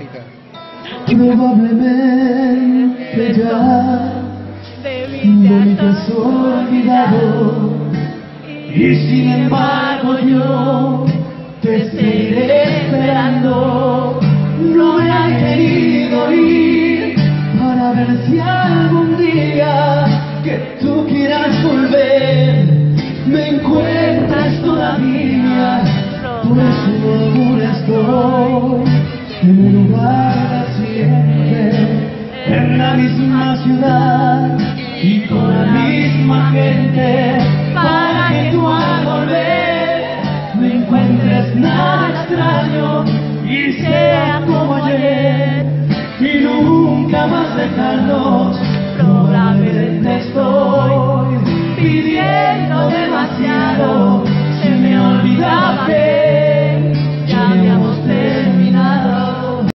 mágica. Probablemente ya Debiste me estar has olvidado y sin embargo yo te seguiré esperando. No me has querido ir para ver si algún día que tú quieras volver me encuentras todavía. Pues aún estoy la misma ciudad y con la misma gente, para que tú al volver no encuentres nada extraño y sea como ayer y nunca más dejarnos. Probablemente estoy pidiendo demasiado,